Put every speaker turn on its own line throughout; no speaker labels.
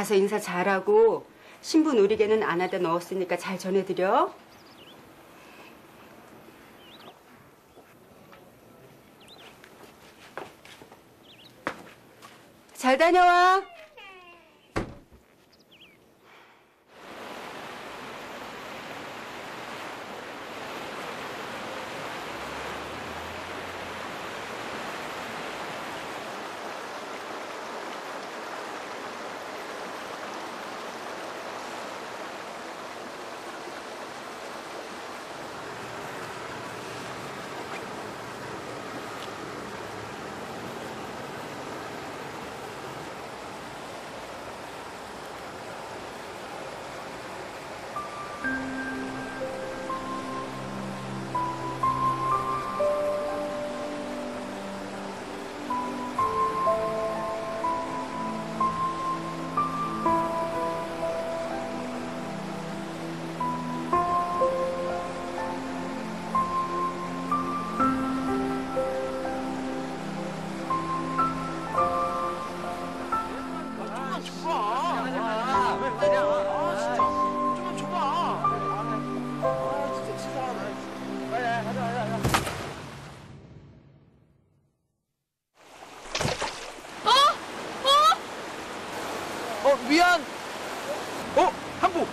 가서 인사 잘하고 신부 놀이개는 안 하다 넣었으니까 잘 전해드려. 잘 다녀와.
어? 어? 어, 미안. 어? 한복.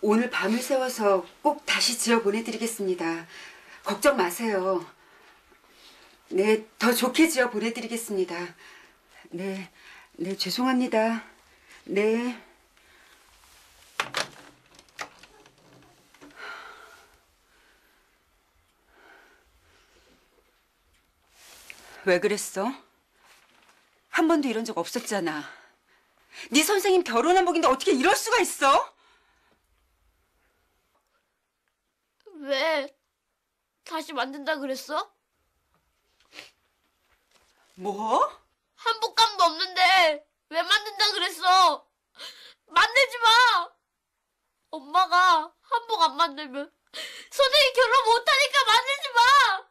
오늘 밤을 새워서 꼭 다시 지어 보내드리겠습니다. 걱정 마세요. 네, 더 좋게 지어 보내드리겠습니다. 네, 네, 죄송합니다. 네. 왜 그랬어? 한 번도 이런 적 없었잖아. 네 선생님 결혼 한 복인데 어떻게 이럴 수가 있어?
왜 다시 만든다 그랬어?
뭐?
한복감도 없는데 왜 만든다 그랬어? 만들지 마! 엄마가 한복 안 만들면 선생님 결혼 못하니까 만들지 마!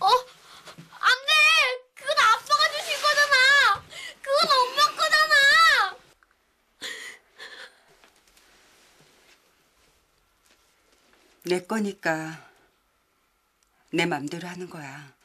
어? 안 돼! 그건 아빠가 주신 거잖아! 그건 엄마 거잖아!
내 거니까 내 맘대로 하는 거야.